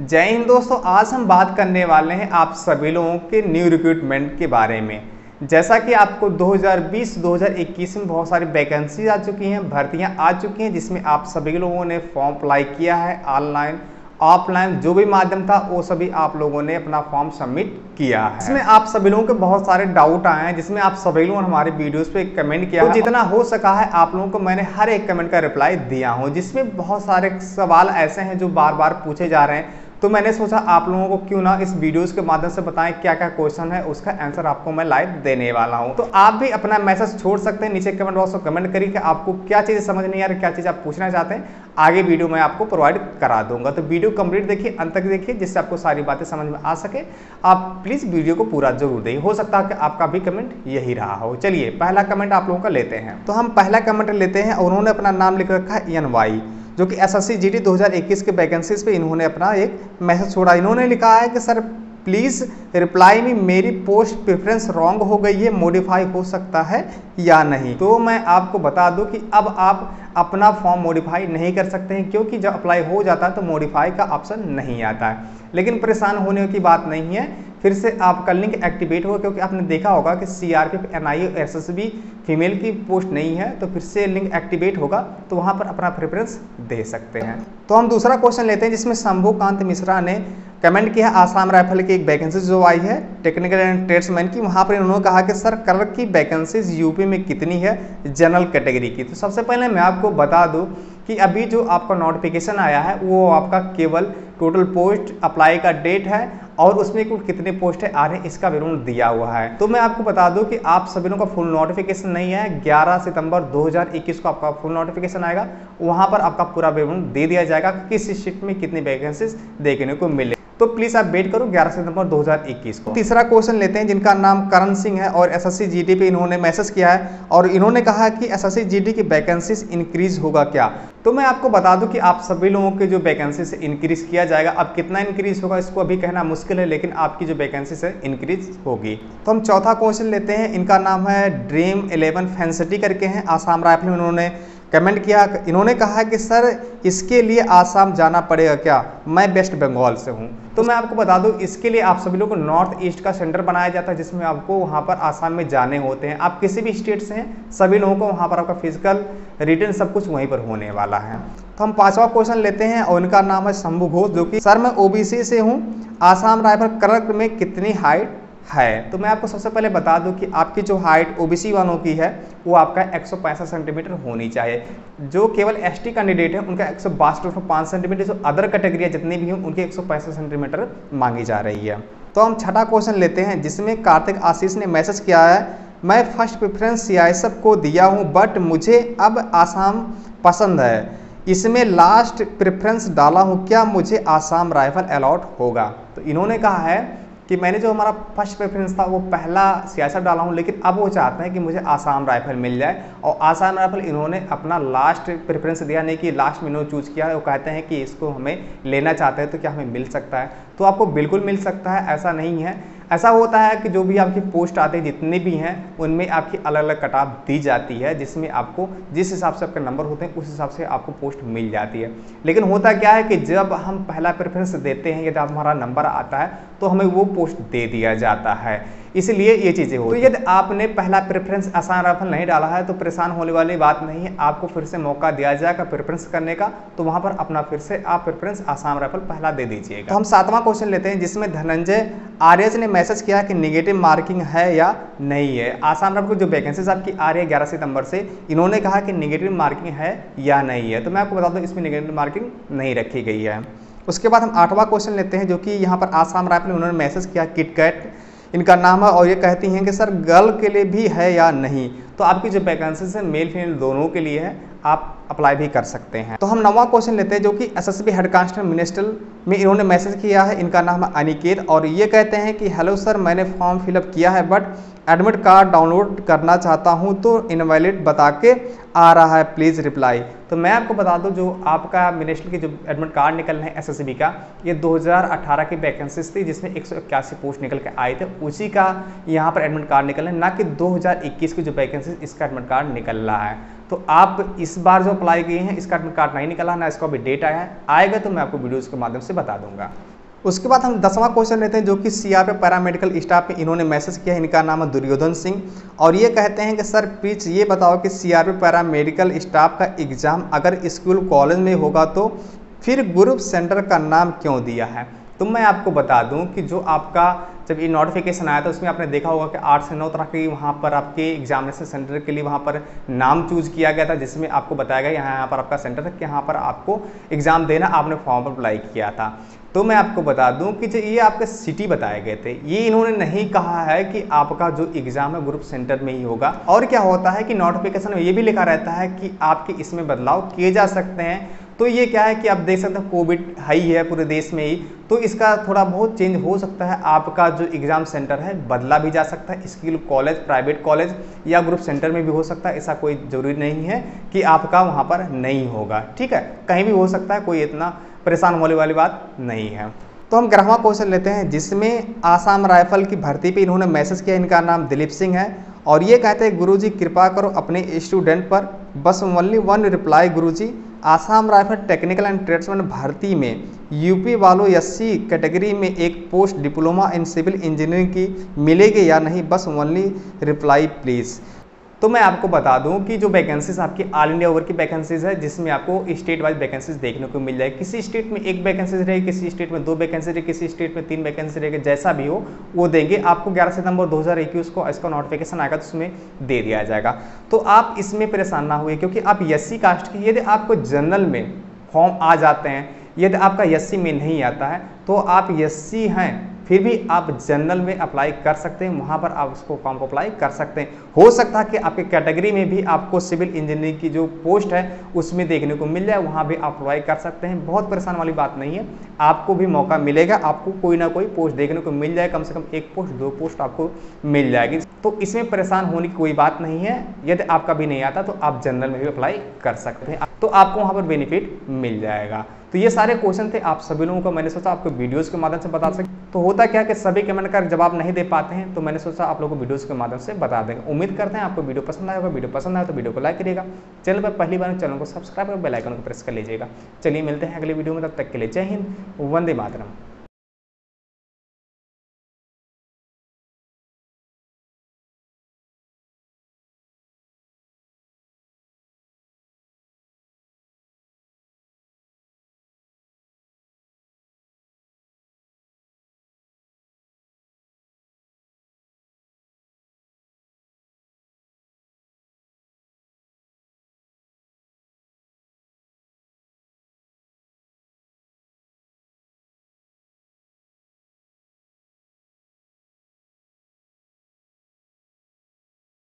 जय हिंद दोस्तों आज हम बात करने वाले हैं आप सभी लोगों के न्यू रिक्रूटमेंट के बारे में। जैसा कि आपको 2020-2021 में बहुत सारी वैकेंसी आ चुकी हैं भर्तियाँ आ चुकी हैं जिसमें आप सभी लोगों ने फॉर्म अप्लाई किया है ऑनलाइन ऑफलाइन जो भी माध्यम था वो सभी आप लोगों ने अपना फॉर्म सबमिट किया है। इसमें आप सभी लोगों के बहुत सारे डाउट आए हैं जिसमें आप सभी लोगों ने हमारे वीडियोस पे कमेंट किया तो जितना हो सका है आप लोगों को मैंने हर एक कमेंट का रिप्लाई दिया हूँ जिसमें बहुत सारे सवाल ऐसे हैं जो बार बार पूछे जा रहे हैं। तो मैंने सोचा आप लोगों को क्यों ना इस वीडियोस के माध्यम से बताएँ क्या क्या क्वेश्चन है, उसका आंसर आपको मैं लाइव देने वाला हूँ। तो आप भी अपना मैसेज छोड़ सकते हैं, नीचे कमेंट बॉक्स में कमेंट करिए कि आपको क्या चीज़ समझ नहीं आ रही, क्या चीज़ आप पूछना चाहते हैं। आगे वीडियो मैं आपको प्रोवाइड करा दूँगा। तो वीडियो कंप्लीट देखिए, अंत तक देखिए, जिससे आपको सारी बातें समझ में आ सके। आप प्लीज़ वीडियो को पूरा ज़रूर देखिए हो सकता है कि आपका भी कमेंट यही रहा हो। चलिए, पहला कमेंट आप लोगों का लेते हैं। तो हम पहला कमेंट लेते हैं, और उन्होंने अपना नाम लिख रखा है एन वाई जो कि S S C G D दो के वैकेंसीज पे इन्होंने अपना एक मैसेज छोड़ा। इन्होंने लिखा है कि, सर प्लीज़ रिप्लाई में मेरी पोस्ट प्रेफरेंस रॉन्ग हो गई है मॉडिफाई हो सकता है या नहीं? तो मैं आपको बता दूँ कि अब आप अपना फॉर्म मॉडिफाई नहीं कर सकते हैं, क्योंकि जब अप्लाई हो जाता है तो मॉडिफाई का ऑप्शन नहीं आता है। लेकिन परेशान होने की बात नहीं है फिर से आपका लिंक एक्टिवेट होगा, क्योंकि आपने देखा होगा कि C R P N I S S B female की पोस्ट नहीं है तो फिर से लिंक एक्टिवेट होगा तो वहाँ पर अपना प्रेफरेंस दे सकते हैं। तो हम दूसरा क्वेश्चन लेते हैं, जिसमें शंभुकांत मिश्रा ने कमेंट किया, आसाम राइफल की एक वैकेंसी जो आई है टेक्निकल एंड ट्रेड्समैन की। वहाँ पर इन्होंने कहा कि, सर कलर की वैकेंसीज यूपी में कितनी है? जनरल कैटेगरी की। तो सबसे पहले मैं आपको बता दूँ कि अभी जो आपका नोटिफिकेशन आया है, वो आपका केवल टोटल पोस्ट अप्लाई का डेट है और उसमें कुल कितने पोस्ट आ रहे हैं इसका विवरण दिया हुआ है। तो मैं आपको बता दूँ कि आप सभी लोगों का फुल नोटिफिकेशन नहीं है। 11 सितंबर 2021 को आपका फुल नोटिफिकेशन आएगा। वहाँ पर आपका पूरा विवरण दे दिया जाएगा किस शिफ्ट में कितनी वैकेंसी देखने को मिले। तो प्लीज़ आप वेट करो 11 सितंबर 2021 को। तीसरा क्वेश्चन लेते हैं, जिनका नाम करण सिंह है और एसएससी जीडी पे इन्होंने मैसेज किया है और इन्होंने कहा कि एसएससी जीडी की वैकेंसीज इंक्रीज होगा क्या? तो मैं आपको बता दूँ कि आप सभी लोगों के जो वैकेंसीज इंक्रीज किया जाएगा, अब कितना इंक्रीज होगा इसको अभी कहना मुश्किल है, लेकिन आपकी जो वैकेंसीज है इंक्रीज होगी। तो हम चौथा क्वेश्चन लेते हैं, इनका नाम है ड्रीम इलेवन फैंसिटी करके हैं। आसाम राइफल में उन्होंने कमेंट किया, इन्होंने कहा कि, सर, इसके लिए आसाम जाना पड़ेगा क्या? मैं वेस्ट बंगाल से हूँ। तो मैं आपको बता दूँ, इसके लिए आप सभी लोग को नॉर्थ ईस्ट का सेंटर बनाया जाता है, जिसमें आपको वहाँ पर आसाम में जाने होते हैं। आप किसी भी स्टेट से हैं, सभी लोगों को वहाँ पर आपका फ़िज़िकल रिटर्न सब कुछ वहीं पर होने वाला है। तो हम पांचवा क्वेश्चन लेते हैं, और उनका नाम है शंभु घोष, जो कि, सर, मैं ओबीसी से हूँ, आसाम राइफल क्लर्क में कितनी हाइट है। तो मैं आपको सबसे पहले बता दूँ कि आपकी जो हाइट ओबीसी वालों की है, वो आपका एक सौ पैंसठ सेंटीमीटर होनी चाहिए। जो केवल एसटी कैंडिडेट है, उनका एक सौ पाँच सेंटीमीटर जो अदर कैटेगरिया जितनी भी हैं, उनकी एक सौ पैंसठ सेंटीमीटर मांगी जा रही है। तो हम छठा क्वेश्चन लेते हैं, जिसमें कार्तिक आशीष ने मैसेज किया है, मैं फ़र्स्ट प्रेफरेंस सी को दिया हूँ बट मुझे अब आसाम पसंद है। इसमें लास्ट प्रेफरेंस डाला हूँ, क्या मुझे आसाम राइफल अलॉट होगा? तो इन्होंने कहा है कि मैंने जो हमारा फ़र्स्ट प्रेफरेंस था, वो पहला सियासत डाला हूँ, लेकिन अब वो चाहते हैं कि मुझे आसाम राइफल मिल जाए। और आसाम राइफल इन्होंने अपना लास्ट प्रेफरेंस दिया, नहीं कि लास्ट में इन्होंने चूज़ किया। है वो कहते हैं कि इसको हमें लेना चाहते हैं तो क्या हमें मिल सकता है? तो आपको बिल्कुल मिल सकता है, ऐसा नहीं है। ऐसा होता है कि जो भी आपकी पोस्ट आते हैं, जितने भी हैं, उनमें आपकी अलग अलग कटाव दी जाती है, जिसमें आपको, जिस हिसाब से आपके नंबर होते हैं, उस हिसाब से आपको पोस्ट मिल जाती है। लेकिन होता क्या है कि जब हम पहला प्रेफरेंस देते हैं या जब हमारा नंबर आता है तो हमें वो पोस्ट दे दिया जाता है। इसलिए ये चीज़ें हो तो यदि आपने पहला प्रेफरेंस आसान राइफल नहीं डाला है तो परेशान होने वाली बात नहीं है। आपको फिर से मौका दिया जाएगा प्रेफरेंस करने का तो वहाँ पर अपना फिर से आप प्रेफरेंस आसाम राइफल पहला दे दीजिएगा। तो हम सातवां क्वेश्चन लेते हैं जिसमें धनंजय आर्यज ने मैसेज किया कि निगेटिव मार्किंग है या नहीं है। आसाम राइफल जो वैकेंसीज आपकी आ रही है ग्यारह सितंबर से इन्होंने कहा कि निगेटिव मार्किंग है या नहीं है। तो मैं आपको बता दूँ इसमें निगेटिव मार्किंग नहीं रखी गई है। उसके बाद हम आठवां क्वेश्चन लेते हैं जो कि यहाँ पर आसाम राइफल उन्होंने मैसेज किया किटकैट इनका नाम है और ये कहती हैं कि, सर गर्ल के लिए भी है या नहीं? तो आपकी जो वैकेंसीज है मेल फीमेल दोनों के लिए है। आप अप्लाई भी कर सकते हैं। तो हम नवा क्वेश्चन लेते हैं जो कि एसएसबी हेड कांस्टेबल मिनिस्टर में इन्होंने मैसेज किया है। इनका नाम है अनिकेत और ये कहते हैं कि हेलो सर मैंने फॉर्म फिलअप किया है बट एडमिट कार्ड डाउनलोड करना चाहता हूँ तो इनवैलिड बता के आ रहा है। प्लीज़ रिप्लाई तो मैं आपको बता दूँ, जो आपका मिनिस्टर की जो एडमिट कार्ड निकल रहे हैं एसएसबी का, ये 2018 की वैकेंसीज थी, जिसमें एक सौ इक्यासी पोस्ट निकल के आए थे। उसी का यहाँ पर एडमिट कार्ड निकल रहे हैं, ना कि 2021 की जो वैकेंसी इसका एडमिट कार्ड निकल रहा है। तो आप इस बार जो अप्लाई किए हैं, इसका कार्ड नहीं निकला, ना इसका भी डेट आया है, आएगा तो मैं आपको वीडियोज़ के माध्यम से बता दूँगा। उसके बाद हम दसवां क्वेश्चन लेते हैं, जो कि सी आर पैरामेडिकल स्टाफ में इन्होंने मैसेज किया इनका नाम है दुर्योधन सिंह। और ये कहते हैं कि, सर प्लीज़ ये बताओ कि सी आर पैरामेडिकल स्टाफ का एग्ज़ाम अगर स्कूल कॉलेज में होगा तो फिर ग्रुप सेंटर का नाम क्यों दिया है? तो मैं आपको बता दूँ कि जो आपका जब ये नोटिफिकेशन आया था, उसमें आपने देखा होगा कि आठ से नौ तरह के वहाँ पर आपके एग्जामिनेशन सेंटर के लिए वहाँ पर नाम चूज़ किया गया था, जिसमें आपको बताया गया यहाँ यहाँ पर आपका सेंटर है कि यहाँ पर आपको एग्ज़ाम देना आपने फॉर्म पर अप्लाई किया था। तो मैं आपको बता दूँ कि जो ये आपके सिटी बताए गए थे, ये इन्होंने नहीं कहा है कि आपका जो एग्ज़ाम है ग्रुप सेंटर में ही होगा। और क्या होता है कि नोटिफिकेशन में ये भी लिखा रहता है कि आपके इसमें बदलाव किए जा सकते हैं। तो ये क्या है कि आप देख सकते हैं कोविड हाई है पूरे देश में ही। तो इसका थोड़ा बहुत चेंज हो सकता है। आपका जो एग्ज़ाम सेंटर है, बदला भी जा सकता है। स्किल कॉलेज प्राइवेट कॉलेज या ग्रुप सेंटर में भी हो सकता है। ऐसा कोई ज़रूरी नहीं है कि आपका वहाँ पर नहीं होगा। ठीक है? कहीं भी हो सकता है, कोई इतना परेशान होने वाली बात नहीं है। तो हम ग्रहवा क्वेश्चन लेते हैं, जिसमें आसाम राइफल की भर्ती पे इन्होंने मैसेज किया। इनका नाम दिलीप सिंह है। और ये कहते हैं, गुरुजी, कृपा करो अपने स्टूडेंट पर। बस only one reply Guruji. Assam rifle technical and tradesman भर्ती में यूपी वालों एससी कैटेगरी में एक post diploma in civil engineering की मिलेगी या नहीं? बस ओनली रिप्लाई प्लीज़। तो मैं आपको बता दूँ कि जो वैकेंसीज आपकी ऑल इंडिया ओवर की वैकेंसीज है, जिसमें आपको स्टेट वाइज वैकेंसीज देखने को मिल जाए। किसी स्टेट में एक वैकेंसीज रहेगी किसी स्टेट में दो वैकेंसी रहेगी किसी स्टेट में तीन वैकेंसी रहेगी जैसा भी हो, वो देंगे। आपको ग्यारह सितंबर दो हज़ार इक्कीस को इसका नोटिफिकेशन आएगा तो उसमें दे दिया जाएगा। तो आप इसमें परेशान ना हुए क्योंकि आप एस कास्ट की, यदि आपको जनरल में फॉर्म आ जाते हैं, यदि आपका एस में नहीं आता है तो आप एस हैं फिर भी आप जनरल में अप्लाई कर सकते हैं, वहाँ पर आप उसको फॉर्म को अप्लाई कर सकते हैं। हो सकता है कि आपके कैटेगरी में भी आपको सिविल इंजीनियरिंग की जो पोस्ट है, उसमें देखने को मिल जाए, वहाँ भी आप अप्लाई कर सकते हैं। बहुत परेशान वाली बात नहीं है, आपको भी मौका मिलेगा, आपको कोई ना कोई पोस्ट देखने को मिल जाए कम से कम एक पोस्ट दो पोस्ट आपको मिल जाएगी। तो इसमें परेशान होने की कोई बात नहीं है, यदि आपका भी नहीं आता तो आप जनरल में भी अप्लाई कर सकते हैं। तो आपको वहाँ पर बेनिफिट मिल जाएगा। तो ये सारे क्वेश्चन थे, आप सभी लोगों को मैंने सोचा आपको वीडियोस के माध्यम से बता सकें। तो होता क्या कि सभी कमेंट का जवाब नहीं दे पाते हैं तो मैंने सोचा आप लोगों को वीडियोस के माध्यम से बता देंगे। उम्मीद करते हैं आपको वीडियो पसंद आएगा वीडियो पसंद आए तो वीडियो को लाइक करिएगा। चैनल पर पहली बार चैनल को सब्सक्राइब और बेलाइकन को प्रेस कर लीजिएगा। चलिए मिलते हैं अगले वीडियो में, तब तक के लिए जय हिंद, वंदे मातरम।